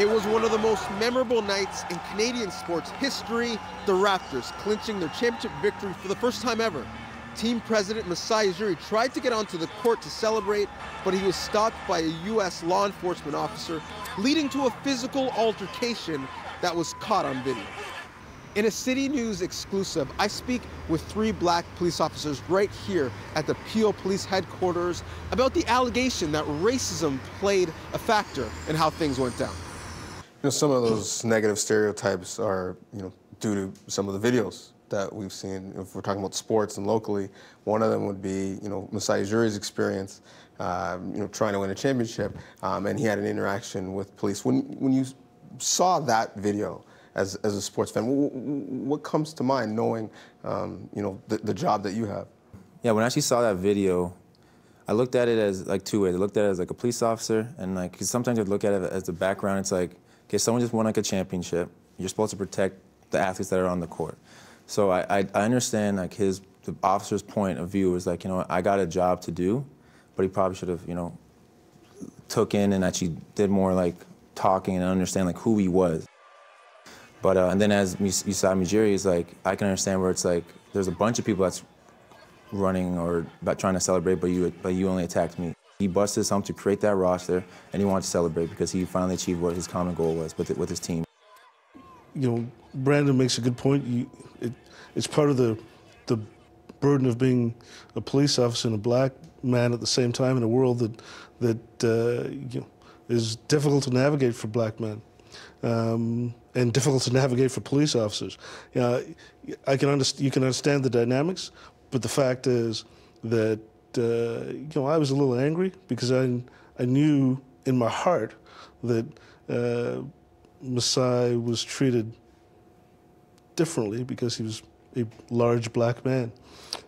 It was one of the most memorable nights in Canadian sports history, the Raptors clinching their championship victory for the first time ever. Team president Masai Ujiri tried to get onto the court to celebrate, but he was stopped by a U.S. law enforcement officer, leading to a physical altercation that was caught on video. In a CityNews exclusive, I speak with three black police officers right here at the Peel Police Headquarters about the allegation that racism played a factor in how things went down. You know, some of those negative stereotypes are, you know, due to some of the videos that we've seen. If we're talking about sports and locally, one of them would be, you know, Masai Ujiri's experience, um, you know, trying to win a championship, um, and he had an interaction with police. When, when you saw that video, as, as a sports fan? What comes to mind knowing, um, you know, the, the job that you have? Yeah, when I actually saw that video, I looked at it as like two ways. I looked at it as like a police officer, and like cause sometimes I look at it as the background. It's like, okay, someone just won like a championship. You're supposed to protect the athletes that are on the court. So I, I, I understand like his the officer's point of view is like, you know, I got a job to do, but he probably should have, you know, took in and actually did more like talking and understand like who he was. But uh, and then as you saw Ujiri, is like I can understand where it's like there's a bunch of people that's running or about trying to celebrate, but you but you only attacked me. He busted something to create that roster, and he wanted to celebrate because he finally achieved what his common goal was with it, with his team. You know, Brandon makes a good point. You, it, it's part of the the burden of being a police officer and a black man at the same time in a world that that uh, you know, is difficult to navigate for black men um, and difficult to navigate for police officers. You know, I can understand, you can understand the dynamics, but the fact is that uh, you know I was a little angry because I I knew in my heart that uh, Masai was treated differently because he was a large black man,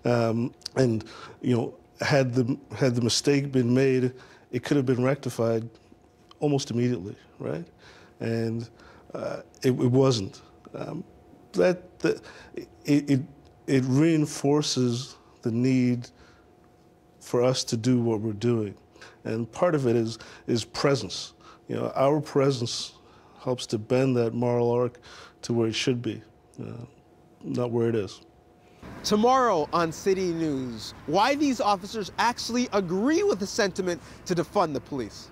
um, and you know had the had the mistake been made, it could have been rectified almost immediately, right? and uh, it, it, wasn't. Um, that, that it, it, it reinforces the need for us to do what we're doing, and part of it is is presence. You know, our presence helps to bend that moral arc to where it should be, uh, not where it is. Tomorrow on CityNews, why these officers actually agree with the sentiment to defund the police.